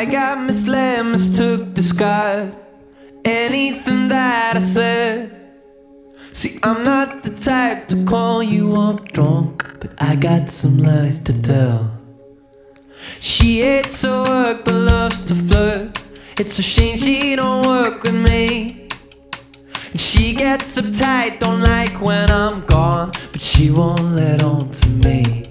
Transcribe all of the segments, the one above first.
I got misled, mistook, the discard anything that I said. See, I'm not the type to call you up drunk, but I got some lies to tell. She hates her work but loves to flirt. It's a shame she don't work with me. And she gets uptight, don't like when I'm gone, but she won't let on to me.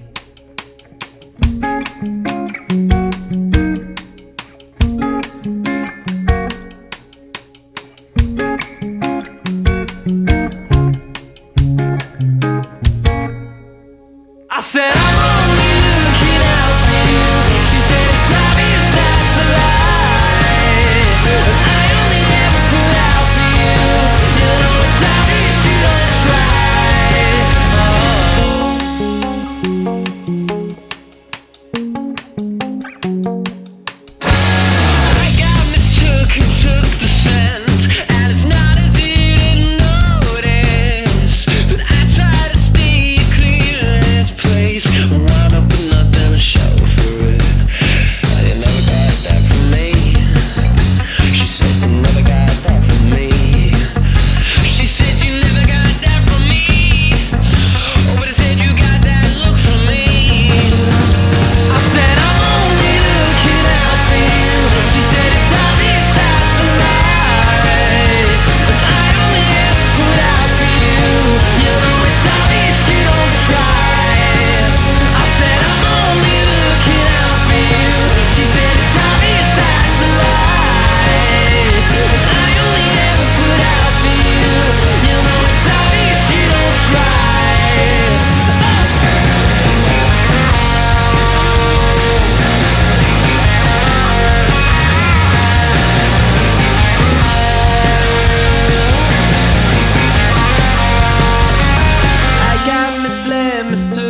Said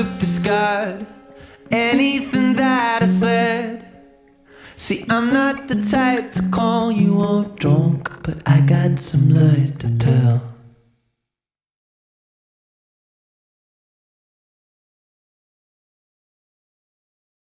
mistook, discard anything that I said. See, I'm not the type to call you all drunk, but I got some lies to tell.